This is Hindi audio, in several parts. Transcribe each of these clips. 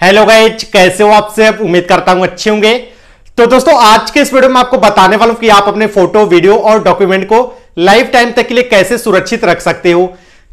हेलो गाइज़ कैसे हो आप उम्मीद करता हूँ अच्छे होंगे। तो दोस्तों, आज के इस वीडियो में आपको बताने वाला हूँ कि आप अपने फ़ोटो, वीडियो और डॉक्यूमेंट को लाइफ टाइम तक के लिए कैसे सुरक्षित रख सकते हो।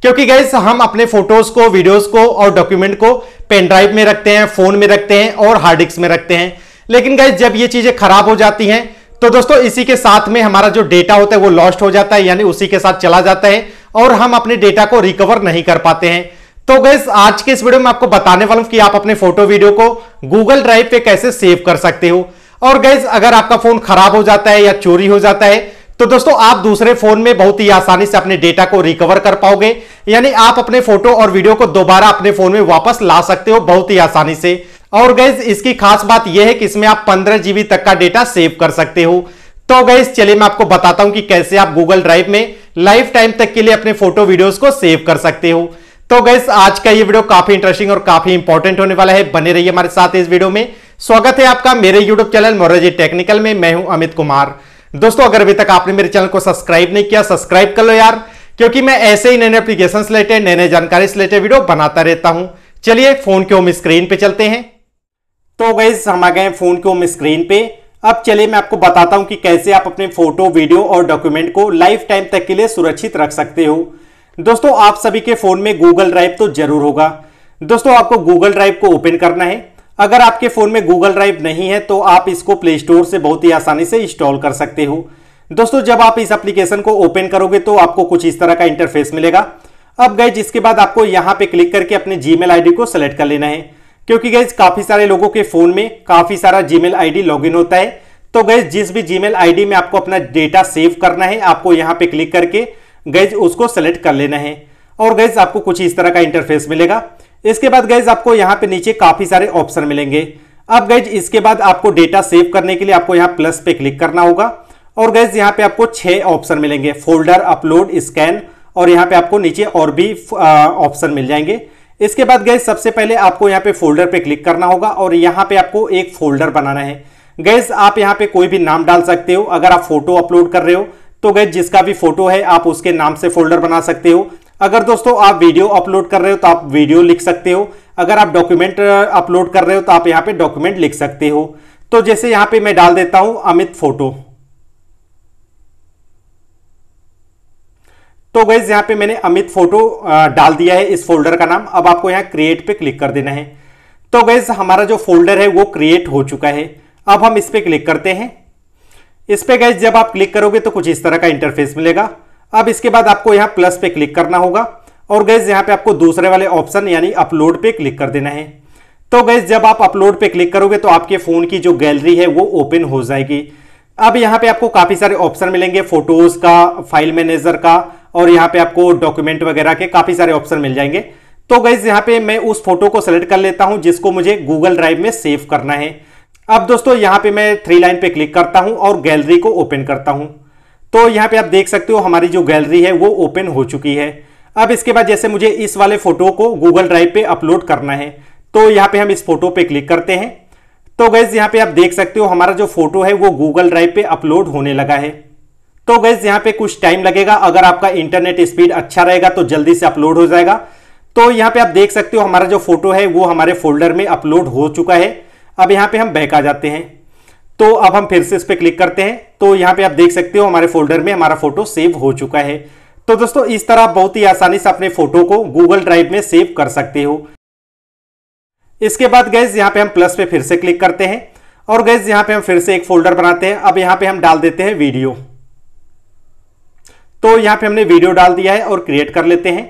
क्योंकि गाइज़ हम अपने फ़ोटोज़ को वीडियोस को और डॉक्यूमेंट को पेन ड्राइव में रखते हैं फ़ोन में रखते हैं और हार्ड डिस्क में रखते हैं। लेकिन गाइज़ जब ये चीज़ें खराब हो जाती हैं तो दोस्तों, इसी के साथ में हमारा जो डेटा होता है, वो लॉस्ट हो जाता है, यानी उसी के साथ चला जाता है और हम अपने डेटा को रिकवर नहीं कर पाते हैं। तो गैस आज के इस वीडियो में आपको बताने वाला हूँ कि आप अपने फ़ोटो वीडियो को गूगल ड्राइव पे कैसे सेव कर सकते हो। और गैस अगर आपका फ़ोन खराब हो जाता है या चोरी हो जाता है तो दोस्तों, आप दूसरे फ़ोन में बहुत ही आसानी से अपने डेटा को रिकवर कर पाओगे। यानी आप अपने फ़ोटो और वीडियो को दोबारा अपने फ़ोन में वापस ला सकते हो बहुत ही आसानी से। और गैस इसकी खास बात यह है कि इसमें आप पंद्रह जीबी तक का डेटा सेव कर सकते हो। तो गैस चलिए मैं आपको बताता हूँ कि कैसे आप गूगल ड्राइव में लाइफ टाइम तक के लिए अपने फ़ोटो वीडियोस को सेव कर सकते हो। तो गैस आज का ये वीडियो काफ़ी इंटरेस्टिंग और काफ़ी इंपॉर्टेंट होने वाला है। बने रहिए हमारे साथ इस वीडियो में। स्वागत है आपका मेरे यूट्यूब चैनल मोरजी टेक्निकल में। मैं हूँ अमित कुमार। दोस्तों, अगर अभी तक आपने मेरे चैनल को सब्सक्राइब नहीं किया सब्सक्राइब कर लो यार, क्योंकि मैं ऐसे ही नए नए एप्लीकेशन से नए नए जानकारी से रिलेटेड वीडियो बनाता रहता हूँ। चलिए फ़ोन के होम स्क्रीन पे चलते हैं। तो गैस हम आ गए फ़ोन के होम स्क्रीन पे। अब चलिए, मैं आपको बताता हूँ कि कैसे आप अपने फ़ोटो वीडियो और डॉक्यूमेंट को लाइफ टाइम तक के लिए सुरक्षित रख सकते हो। दोस्तों, आप सभी के फ़ोन में गूगल ड्राइव तो ज़रूर होगा। दोस्तों, आपको गूगल ड्राइव को ओपन करना है। अगर आपके फ़ोन में गूगल ड्राइव नहीं है तो आप इसको प्ले स्टोर से बहुत ही आसानी से इंस्टॉल कर सकते हो। दोस्तों, जब आप इस एप्लीकेशन को ओपन करोगे तो आपको कुछ इस तरह का इंटरफेस मिलेगा। अब गए जिसके बाद आपको यहाँ पे क्लिक करके अपने जीमेल आईडी को सेलेक्ट कर लेना है। क्योंकि गैस काफ़ी सारे लोगों के फ़ोन में काफ़ी सारा जीमेल आईडी लॉगिन होता है। तो गैस जिस भी जीमेल आईडी में आपको अपना डेटा सेव करना है, आपको यहाँ पे क्लिक करके गैज, उसको सेलेक्ट कर लेना है। और गैज, आपको कुछ इस तरह का इंटरफेस मिलेगा। इसके बाद गैज, आपको यहाँ पे नीचे काफ़ी सारे ऑप्शन मिलेंगे। अब गैज, इसके बाद आपको डेटा सेव करने के लिए आपको यहाँ प्लस पे क्लिक करना होगा। और गैज, यहाँ पे आपको छह ऑप्शन मिलेंगे। फोल्डर अपलोड स्कैन और यहाँ पे आपको नीचे और भी ऑप्शन मिल जाएँगे। इसके बाद गैस सबसे पहले आपको यहाँ पे फोल्डर पे क्लिक करना होगा और यहाँ पे आपको एक फोल्डर बनाना है। गैस आप यहाँ पे कोई भी नाम डाल सकते हो। अगर आप फ़ोटो अपलोड कर रहे हो तो गैस, जिसका भी फ़ोटो है, आप उसके नाम से फोल्डर बना सकते हो। अगर दोस्तों, आप वीडियो अपलोड कर रहे हो तो आप वीडियो लिख सकते हो। अगर आप डॉक्यूमेंट अपलोड कर रहे हो तो आप यहाँ पे डॉक्यूमेंट लिख सकते हो। तो जैसे यहाँ पे मैं डाल देता हूँ, अमित फ़ोटो। तो गैस, यहाँ पे मैंने अमित फ़ोटो डाल दिया है इस फोल्डर का नाम। अब आपको यहाँ क्रिएट पे क्लिक कर देना है। तो गैस, हमारा जो फोल्डर है, वो क्रिएट हो चुका है। अब हम इस पर क्लिक करते हैं। इस पे गैस जब आप क्लिक करोगे तो कुछ इस तरह का इंटरफेस मिलेगा। अब इसके बाद आपको यहाँ प्लस पे क्लिक करना होगा और गैस यहाँ पे आपको दूसरे वाले ऑप्शन यानी अपलोड पे क्लिक कर देना है। तो गैस जब आप अपलोड पे क्लिक करोगे तो आपके फ़ोन की जो गैलरी है वो ओपन हो जाएगी। अब यहाँ पे आपको काफ़ी सारे ऑप्शन मिलेंगे फ़ोटोज़ का फ़ाइल मैनेजर का और यहाँ पे आपको डॉक्यूमेंट वगैरह के काफ़ी सारे ऑप्शन मिल जाएँगे। तो गैस यहाँ पे मैं उस फ़ोटो को सेलेक्ट कर लेता हूँ जिसको मुझे गूगल ड्राइव में सेव करना है। अब दोस्तों, यहाँ पे मैं थ्री लाइन पे क्लिक करता हूँ और गैलरी को ओपन करता हूँ। तो यहाँ पे आप देख सकते हो, हमारी जो गैलरी है, वो ओपन हो चुकी है। अब इसके बाद जैसे मुझे इस वाले फ़ोटो को गूगल ड्राइव पे अपलोड करना है तो यहाँ पे हम इस फ़ोटो पे क्लिक करते हैं। तो गैस यहाँ पे आप देख सकते हो, हमारा जो फ़ोटो है, वो गूगल ड्राइव पे अपलोड होने लगा है। तो गैस यहाँ पे कुछ टाइम लगेगा, अगर आपका इंटरनेट स्पीड अच्छा रहेगा तो जल्दी से अपलोड हो जाएगा। तो यहाँ पे आप देख सकते हो, हमारा जो फ़ोटो है, वो हमारे फोल्डर में अपलोड हो चुका है। अब यहाँ पे हम बैक आ जाते हैं। तो अब हम फिर से इस पर क्लिक करते हैं। तो यहाँ पे आप देख सकते हो हमारे फोल्डर में हमारा फ़ोटो सेव हो चुका है। तो दोस्तों, इस तरह आप बहुत ही आसानी से अपने फ़ोटो को गूगल ड्राइव में सेव कर सकते हो। इसके बाद गैस यहाँ पे हम प्लस पे फिर से क्लिक करते हैं। और गैस यहाँ पे हम फिर से एक फोल्डर बनाते हैं। अब यहाँ पे हम डाल देते हैं वीडियो। तो यहाँ पे हमने वीडियो डाल दिया है और क्रिएट कर लेते हैं।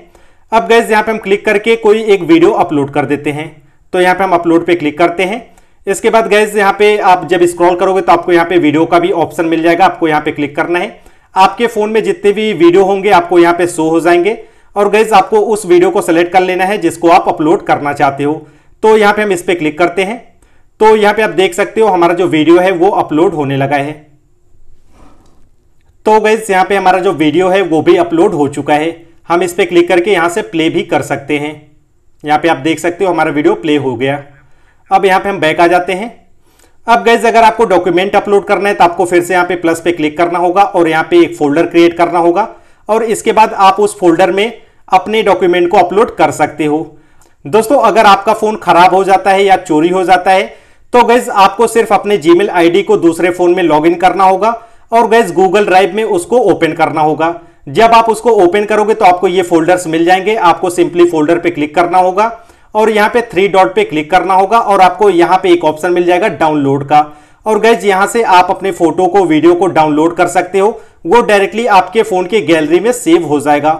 अब गैस यहाँ पे हम क्लिक करके कोई एक वीडियो अपलोड कर देते हैं। तो यहाँ पे हम अपलोड पे क्लिक करते हैं। इसके बाद गैस यहाँ पे आप जब स्क्रॉल करोगे तो आपको यहाँ पे वीडियो का भी ऑप्शन मिल जाएगा, आपको यहाँ पे क्लिक करना है। आपके फ़ोन में जितने भी वीडियो होंगे, आपको यहाँ पे शो हो जाएँगे। और गैस आपको उस वीडियो को सेलेक्ट कर लेना है जिसको आप अपलोड करना चाहते हो। तो यहाँ पे हम इस पर क्लिक करते हैं। तो यहाँ पे आप देख सकते हो, हमारा जो वीडियो है वो अपलोड होने लगा है। तो गैस यहाँ पे हमारा जो वीडियो है वो भी अपलोड हो चुका है। हम इस पर क्लिक करके यहाँ से प्ले भी कर सकते हैं। यहाँ पे आप देख सकते हो, हमारा वीडियो प्ले हो गया। अब यहाँ पे हम बैक आ जाते हैं। अब गैस अगर आपको डॉक्यूमेंट अपलोड करना है तो आपको फिर से यहाँ पे प्लस पे क्लिक करना होगा और यहाँ पे एक फोल्डर क्रिएट करना होगा और इसके बाद आप उस फोल्डर में अपने डॉक्यूमेंट को अपलोड कर सकते हो। दोस्तों, अगर आपका फ़ोन खराब हो जाता है या चोरी हो जाता है तो गैस आपको सिर्फ़ अपने जीमेल आईडी को दूसरे फ़ोन में लॉगिन करना होगा और गैस गूगल ड्राइव में उसको ओपन करना होगा। जब आप उसको ओपन करोगे तो आपको ये फोल्डर्स मिल जाएँगे। आपको सिंपली फोल्डर पे क्लिक करना होगा। और यहाँ पे थ्री डॉट पे क्लिक करना होगा और आपको यहाँ पे एक ऑप्शन मिल जाएगा डाउनलोड का। और गैस यहाँ से आप अपने फ़ोटो को वीडियो को डाउनलोड कर सकते हो। वो डायरेक्टली आपके फ़ोन के गैलरी में सेव हो जाएगा।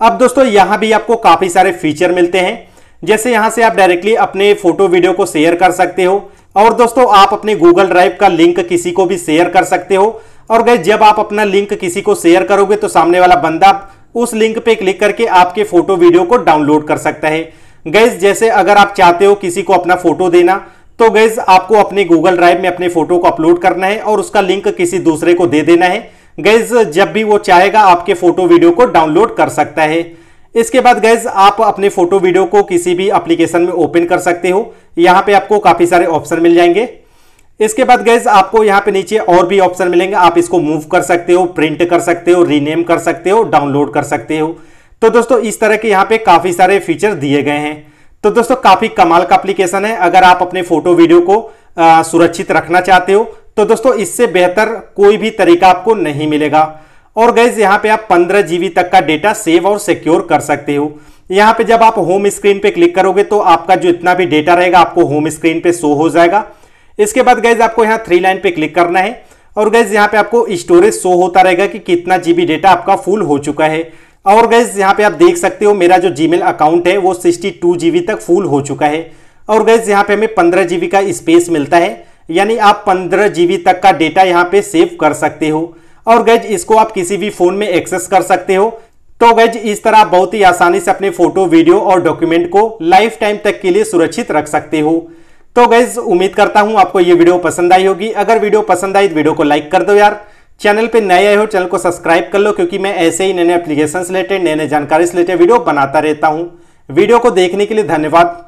अब दोस्तों, यहाँ भी आपको काफ़ी सारे फीचर मिलते हैं। जैसे यहाँ से आप डायरेक्टली अपने फ़ोटो वीडियो को शेयर कर सकते हो। और दोस्तों, आप अपने गूगल ड्राइव का लिंक किसी को भी शेयर कर सकते हो। और गैस जब आप अपना लिंक किसी को शेयर करोगे तो सामने वाला बंदा उस लिंक पे क्लिक करके आपके फ़ोटो वीडियो को डाउनलोड कर सकता है। गैस जैसे अगर आप चाहते हो किसी को अपना फ़ोटो देना तो गैस आपको अपने गूगल ड्राइव में अपने फ़ोटो को अपलोड करना है और उसका लिंक किसी दूसरे को दे देना है। गैस जब भी वो चाहेगा, आपके फ़ोटो वीडियो को डाउनलोड कर सकता है। इसके बाद गैस आप अपने फ़ोटो वीडियो को किसी भी एप्लीकेशन में ओपन कर सकते हो। यहाँ पे आपको काफ़ी सारे ऑप्शन मिल जाएँगे। इसके बाद गैस आपको यहाँ पे नीचे और भी ऑप्शन मिलेंगे। आप इसको मूव कर सकते हो प्रिंट कर सकते हो रीनेम कर सकते हो डाउनलोड कर सकते हो। तो दोस्तों इस तरह के यहाँ पे काफ़ी सारे फीचर दिए गए हैं। तो दोस्तों काफ़ी कमाल का एप्लीकेशन है। अगर आप अपने फ़ोटो वीडियो को आ, सुरक्षित रखना चाहते हो तो दोस्तों इससे बेहतर कोई भी तरीका आपको नहीं मिलेगा। और गैस यहाँ पे आप पंद्रह जीबी तक का डेटा सेव और सिक्योर कर सकते हो। यहाँ पे जब आप होम स्क्रीन पे क्लिक करोगे तो आपका जो इतना भी डेटा रहेगा आपको होम स्क्रीन पे शो हो जाएगा। इसके बाद गैस आपको यहाँ थ्री लाइन पे क्लिक करना है। और गैस यहाँ पे आपको स्टोरेज शो होता रहेगा कि कितना जीबी डेटा आपका फुल हो चुका है। और गैस यहाँ पे आप देख सकते हो मेरा जो जीमेल अकाउंट है, वो सिक्सटी टू तक फुल हो चुका है। और गैस यहाँ पे हमें पंद्रह जीबी का स्पेस मिलता है। यानी आप पंद्रह जीबी तक का डेटा यहाँ पे सेव कर सकते हो। और गैज इसको आप किसी भी फ़ोन में एक्सेस कर सकते हो। तो गैज इस तरह आप बहुत ही आसानी से अपने फ़ोटो वीडियो और डॉक्यूमेंट को लाइफ टाइम तक के लिए सुरक्षित रख सकते हो। तो गैज उम्मीद करता हूँ आपको ये वीडियो पसंद आई होगी। अगर वीडियो पसंद आई तो वीडियो को लाइक कर दो यार। चैनल पे नए आए हो, चैनल को सब्सक्राइब कर लो, क्योंकि मैं ऐसे ही नए नए एप्लीकेशन से रिलेटेड नए नए जानकारी से रिलेटेड वीडियो बनाता रहता हूँ। वीडियो को देखने के लिए धन्यवाद।